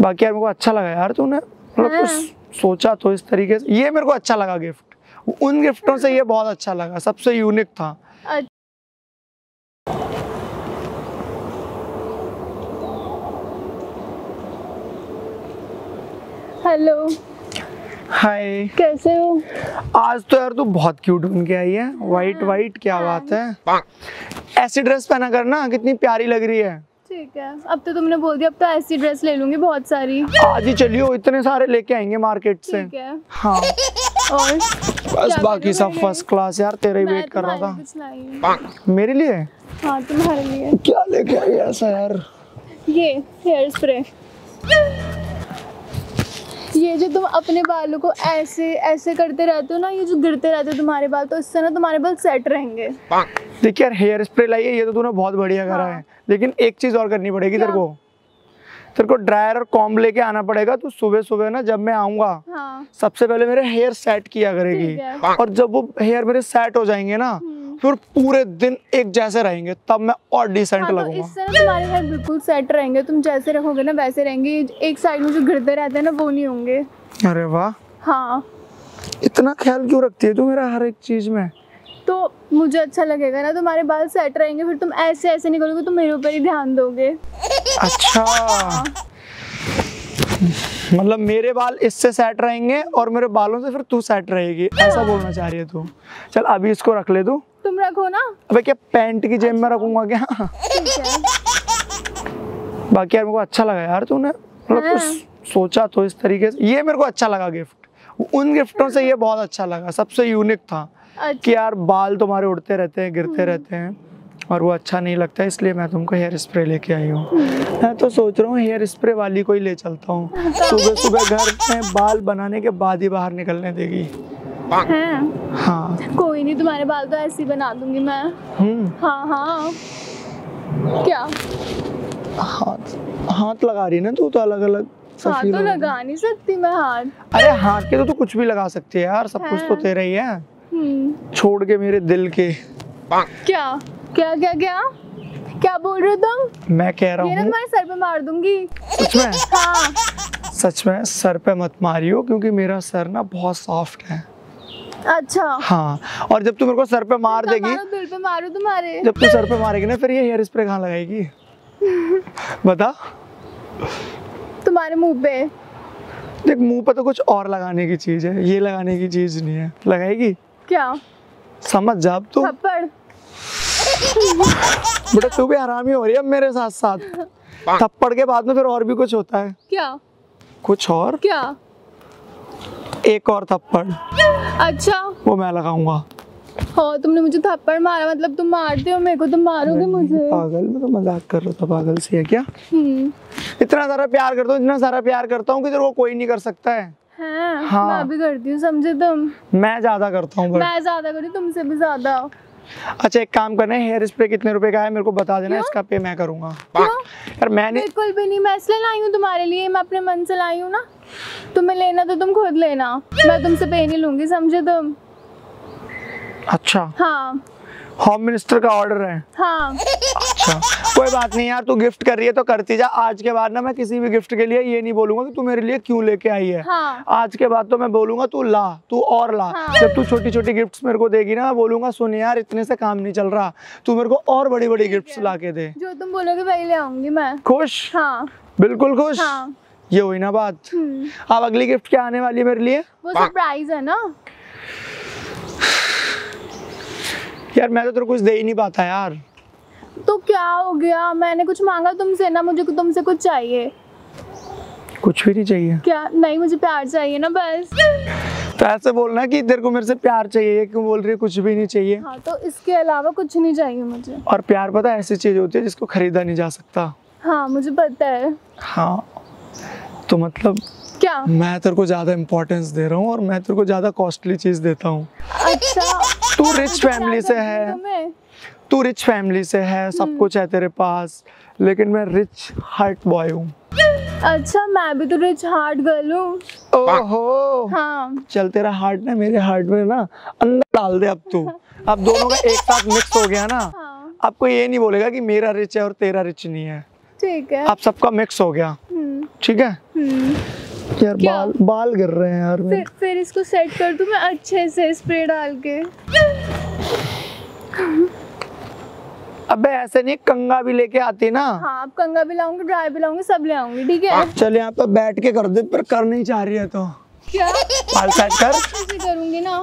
बाकी यार मेरे को अच्छा लगा यार तूने। मतलब हाँ। कुछ सोचा तो इस तरीके से। ये मेरे को अच्छा लगा गिफ्ट उन गिफ्टों से ये बहुत अच्छा लगा सबसे यूनिक था। अच्छा हेलो हाय कैसे हो? आज तो यार तू बहुत क्यूट बन के आई है। वाइट वाइट क्या बात है। ऐसी ड्रेस पहना कर ना कितनी प्यारी लग रही है। ठीक है। अब तो तुमने बोल दिया अब तो ऐसी ड्रेस ले लूँगी बहुत सारी। आज ही चलियो इतने सारे लेके आएँगे मार्केट से। ठीक है। हाँ। और? बस बाकी सब फ़र्स्ट क्लास यार तेरे ही वेट कर रहा था। मेरे लिए? हाँ तुम्हारे लिए। क्या लेके आई ऐसा यार? ये हेयर स्प्रे ये जो तुम अपने बालों को ऐसे ऐसे करते रहते हो ना ये जो गिरते रहते हो तुम्हारे बाल तो इससे ना तुम्हारे बाल सेट रहेंगे। देख यार हेयर स्प्रे लाइए ये तो तूने बहुत बढ़िया करा हाँ। है। लेकिन एक चीज़ और करनी पड़ेगी तेरे को। तेरे को ड्रायर और कॉम्ब लेके आना पड़ेगा तो सुबह सुबह ना जब मैं आऊँगा हाँ। सबसे पहले मेरे हेयर सेट किया करेगी। और जब वो हेयर मेरे सेट हो जाएँगे ना हम्म। फिर पूरे दिन एक जैसे रहेंगे तब मैं और डिसेंट हाँ तो लगूँगा। इससे ना तुम्हारे हेयर बिल्कुल सेट रहेंगे तुम जैसे रखोगे ना वैसे रहेंगे एक साइड में जो गिरते रहते हैं ना वो नहीं होंगे। अरे वाह। हाँ। इतना ख्याल क्यों रखती है तू मेरा हर एक चीज़ में? तो मुझे अच्छा लगेगा ना तुम्हारे बाल सेट रहेंगे फिर तुम ऐसे ऐसे नहीं करोगे तुम मेरे ऊपर ही ध्यान दोगे। अच्छा। मतलब मेरे बाल इससे सेट रहेंगे और मेरे बालों से फिर तू सेट रहेगी। ऐसा बोलना चाह रही है तू। चल अभी इसको रख ले तू। तुम रखो ना। अबे क्या पैंट की जेब में रखूँगा क्या? है। बाकी यार मेरे को अच्छा लगा यार तूने। मतलब हाँ। कुछ सोचा तो इस तरीके से। ये मेरे को अच्छा लगा गिफ्ट उन गिफ्टों से ये बहुत अच्छा लगा। सबसे यूनिक था अच्छा। कि यार बाल तुम्हारे उड़ते रहते हैं गिरते रहते हैं। और वो अच्छा नहीं लगता इसलिए मैं तुमको हेयर स्प्रे लेके आई हूँ। मैं तो सोच रहा हूँ हेयर स्प्रे वाली को ही ले चलता हूँ। सुबह सुबह घर में बाल बनाने के बाद ही बाहर निकलने देगी। हैं। हाँ। कोई नहीं तुम्हारे बाल तो ऐसे ही बना दूँगी मैं। हम्म। हाँ हाँ। क्या? हाथ हाथ लगा रही है ना तू तो अलग अलग हाँ तो लगा नहीं सकती मैं हाथ। अरे हाथ के तो तू कुछ भी लगा सकती है यार सब कुछ तो हाँ। तेरा ही है। हम्म, छोड़ के मेरे दिल के। क्या? क्या क्या क्या? क्या बोल रहे हो तुम? मैं कह रहा हूँ। तुम्हारे सर पे मार दूँगी। सच में? हाँ। सच में सर पे मत मारियो क्योंकि मेरा सर ना बहुत सॉफ्ट है। अच्छा। हाँ और जब तू मेरे को सर पे मार देगी दिल पे मारो तुम्हारे। जब तू सर पे मारेगी ना फिर ये हेयर स्प्रे कहाँ लगाएगी? बता। तुम्हारे मुँह पे। देख मुँह पे तो कुछ और लगाने की चीज़ है ये लगाने की चीज़ नहीं है। लगाएगी? क्या? समझ जा अब तू। थप्पड़। बेटा तू भी हरामी हो रही है अब मेरे साथ साथ थप्पड़ के बाद में फिर और भी कुछ होता है। क्या? कुछ और? क्या? एक और थप्पड़। अच्छा। वो मैं लगाऊँगा। हाँ तुमने मुझे थप्पड़ मारा मतलब तुम मारते हो मेरे को तुम मारोगे मुझे। पागल मैं तो मज़ाक कर रहा था पागल से है क्या? हम्म। इतना सारा प्यार करता हूँ इतना सारा प्यार करता हूँ कि तेरे को कोई नहीं कर सकता है। हाँ, हाँ। मैं भी करती हूँ समझे तुम? मैं ज़्यादा करता हूँ मैं ज़्यादा करी तुमसे भी ज़्यादा। अच्छा एक काम करना है हेयर स्प्रे कितने रुपए का है मेरे को बता देना इसका पे मैं करूँगा। यार मैंने बिल्कुल भी नहीं मैं इसलिए लाई हूँ तुम्हारे लिए मैं अपने मन से लाई हूँ ना। तुम्हें लेना तो तुम खुद लेना। मैं तुमसे पे नहीं लूँगी समझे तुम? अच्छा। हाँ। होम मिनिस्टर का ऑर्डर है। हाँ। अच्छा। कोई बात नहीं यार तू गिफ्ट कर रही है तो करती जा। आज के बाद ना मैं किसी भी गिफ्ट के लिए ये नहीं बोलूँगा कि तू मेरे लिए क्यों लेके आई है। हाँ। आज के बाद तो मैं बोलूँगा तू ला तू और ला। हाँ। जब तू छोटी छोटी गिफ्ट्स मेरे को देगी ना मैं बोलूँगा सुन यार इतने से काम नहीं चल रहा। तू मेरे को और बड़ी बड़ी गिफ्ट ला के दे। जो तुम बोलोगे वही ले आऊँगी मैं। खुश? हाँ। बिल्कुल खुश? हाँ। ये हुई ना बात। हम्म, अब अगली गिफ्ट क्या आने वाली है मेरे लिए? वो सरप्राइज़ है ना? यार मैं तो तेरे कुछ दे ही नहीं पाता यार। तो क्या हो गया? मैंने कुछ मांगा तुमसे ना मुझे तुमसे कुछ चाहिए। कुछ भी नहीं चाहिए। क्या? नहीं मुझे प्यार चाहिए ना बस। तो ऐसे बोलना कि तेरे को मेरे से प्यार चाहिए क्यों बोल रही है कुछ भी नहीं चाहिए। हाँ तो इसके अलावा कुछ नहीं चाहिए मुझे। और प्यार पता ऐसी चीज़ होती है जिसको खरीदा नहीं जा सकता। हाँ मुझे पता है। हाँ तो मतलब क्या? मैं तेरे को ज़्यादा इंपॉर्टेंस दे रहा हूँ और मैं तेरे को ज़्यादा कॉस्टली चीज़ देता हूँ। अच्छा। तू रिच तो फैमिली से है। तू रिच फैमिली से है सब कुछ है तेरे पास लेकिन मैं रिच हार्ट बॉय हूँ। अच्छा मैं भी तो रिच हार्ट गर्ल हूँ। ओहो। हाँ। चल तेरा हार्ट ना मेरे हार्ट में ना अंदर डाल दे अब तू। अब दोनों का एक साथ मिक्स हो गया ना हाँ। अब ये नहीं बोलेगा कि मेरा रिच है और तेरा रिच नहीं है। ठीक है। अब सबका मिक्स हो गया। हम्म, ठीक है? हम्म। यार क्या? बाल बाल गिर रहे हैं यार फिर फिर इसको सेट कर दूँ मैं अच्छे से स्प्रे डाल के। अबे ऐसे नहीं कंगा भी लेके आती ना। हाँ अब कंगा भी लाऊँगी ड्राई भी लाऊँगी सब ले आऊँगी ठीक है? चल यहाँ पे बैठ के कर दे पर कर नहीं चाह रही है तो। क्या? बाल सेट कर। ऐसे करूँगी ना।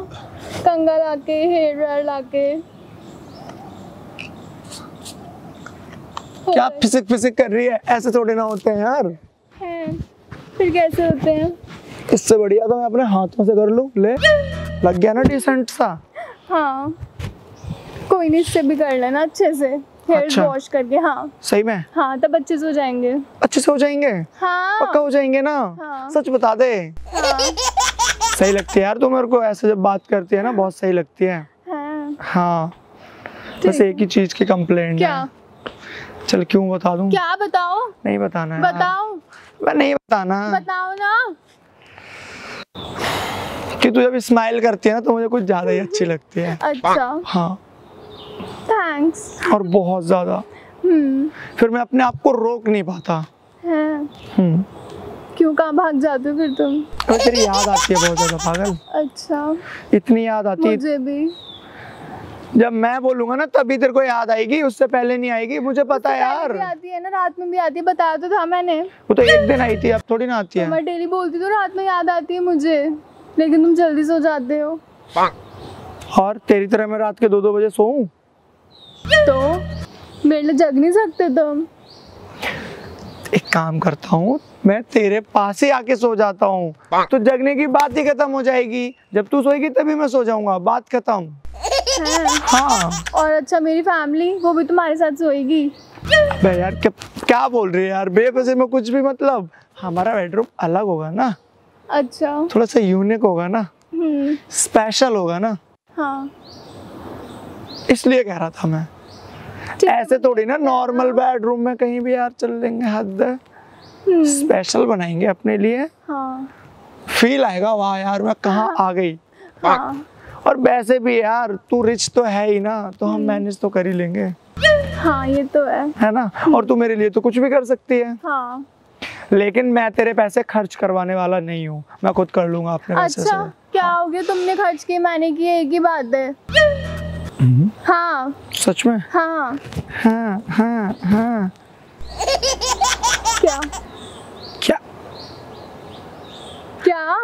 कंगा लाके हेयर ड्रायर लाके। क्या। फिसिक फिसिक कर रही है? ऐसे थोड़े ना होते हैं यार। हैं। फिर कैसे होते हैं? इससे बढ़िया तो मैं अपने हाथों से कर लूँ। ले लग गया ना डिसेंट सा? हाँ। कोई नहीं इससे भी कर लेना अच्छे से। हेयर अच्छा। वॉश करके हाँ। सही में? हाँ तब अच्छे से हो जाएँगे। अच्छे से हो जाएँगे? हाँ। पक्का हो जाएँगे ना? हाँ। सच बता दे। हाँ। सही लगती है यार तू मेरे को ऐसे जब बात करती है ना बहुत सही लगती है। हाँ। हाँ। बस एक ही। चीज़ की कंप्लेंट क्या? है चल क्यों बता दूँ? क्या बताओ नहीं बताना है। बताओ मैं नहीं बताना। बताओ ना। कि तू जब स्माइल करती है ना तो मुझे कुछ ज़्यादा ही अच्छी लगती है। अच्छा। हाँ। थैंक्स और बहुत ज़्यादा। हम्म। फिर मैं अपने आप को रोक नहीं पाता। हम्म। क्यों कहाँ भाग जाते हो फिर तुम? तेरी याद आती है बहुत ज़्यादा पागल। अच्छा। इतनी याद आती है। मुझे भी। जब मैं बोलूँगा ना तभी तेरे को याद आएगी उससे पहले नहीं आएगी मुझे पता है यार। भी आती है ना रात में भी आती है बताया तो था मैंने। वो तो एक दिन आई थी अब थोड़ी ना आती तो है। मैं डेली बोलती तो रात में याद आती है मुझे लेकिन तुम जल्दी सो जाते हो। और तेरी तरह मैं रात के दो दो बजे सोऊं? तो मेरे लिए जग नहीं सकते तुम। एक काम करता हूँ मैं तेरे पास ही आके सो जाता हूँ। तो जगने की बात ही खत्म हो जाएगी। जब तू सोएगी तभी मैं सो जाऊँगा। बात खत्म। है। हाँ और अच्छा मेरी फैमिली वो भी तुम्हारे साथ सोएगी। बे यार क्या क्या बोल रही है यार? बेबसे में कुछ भी मतलब हमारा बेडरूम अलग होगा ना। अच्छा। थोड़ा सा यूनिक होगा ना। हम्म। स्पेशल होगा ना। हाँ। इसलिए कह रहा था मैं। ऐसे थोड़ी ना नॉर्मल बेडरूम में कहीं भी यार चल लेंगे हद। हम्म, स्पेशल बनाएँगे अपने लिए। हाँ। फील आएगा वाह यार मैं कहाँ आ गई? हाँ। और वैसे भी यार तू रिच तो है ही ना तो हम मैनेज तो कर ही लेंगे। हाँ ये तो है। है ना? और तू मेरे लिए तो कुछ भी कर सकती है। हाँ। लेकिन मैं तेरे पैसे खर्च करवाने वाला नहीं हूँ। मैं खुद कर लूँगा अपने पैसे अच्छा क्या हाँ। हो गया? तुमने खर्च किए मैंने किए एक ही बात है। हाँ। सच में? हाँ। हाँ हाँ हाँ। क्या? क्या? क्या?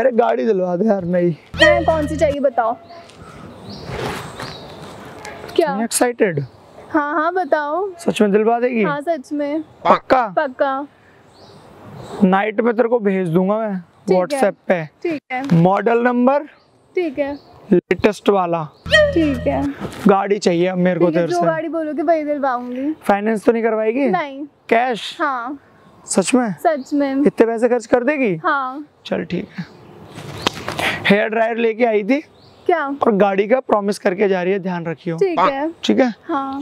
मेरे गाड़ी दिलवा दे यार नई है कौन सी चाहिए बताओ? क्या? एक्साइटेड हाँ हाँ बताओ। सच में दिलवा देगी? हाँ सच में। पक्का? पक्का। नाइट में तेरे को भेज दूँगा मैं व्हाट्सएप पे। ठीक है। मॉडल नंबर ठीक है। लेटेस्ट वाला। ठीक है। गाड़ी चाहिए अब मेरे को तेरे जो से। गाड़ी बोलोगे वही दिलवाऊँगी। फाइनेंस तो नहीं करवाएगी? नहीं। कैश हाँ। सच में? सच में। इतने पैसे खर्च कर देगी? हाँ। चल ठीक है। हेयर ड्रायर लेके आई थी क्या? और गाड़ी का प्रॉमिस करके जा रही है ध्यान रखियो। ठीक है। ठीक है? हाँ।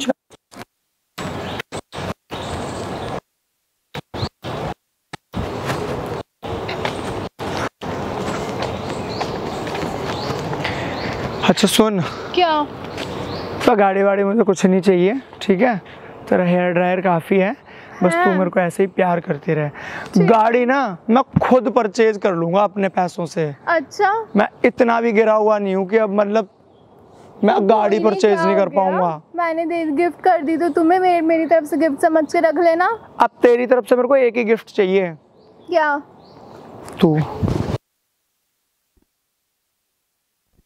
अच्छा सुन। क्या? तो गाड़ी वाड़ी मुझे कुछ नहीं चाहिए ठीक है? तेरा हेयर ड्रायर काफ़ी है बस तू हाँ। मेरे को ऐसे ही प्यार करती रहे। गाड़ी ना मैं खुद परचेज कर लूँगा अपने पैसों से। अच्छा। मैं इतना भी गिरा हुआ नहीं हूँ कि अब मतलब मैं तो गाड़ी परचेज नहीं कर पाऊँगा। मैंने दे गिफ्ट कर दी तो तुम्हें मेरी मेरी तरफ़ से गिफ्ट समझ के रख लेना। अब तेरी तरफ़ से मेरे को एक ही गिफ्ट चाहिए। क्या? तू।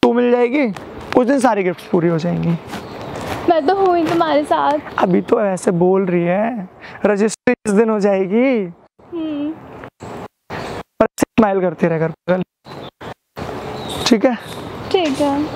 तू मिल जाएगी? उस दिन सारी गिफ्ट पूरी हो जाएँगी। मैं तो हूँ तुम्हारे साथ। अभी तो ऐसे बोल रही है। रजिस्ट्री इस दिन हो जाएगी। स्माइल करते रह कर ठीक है? ठीक है।